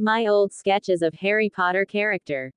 My old sketches of Harry Potter character.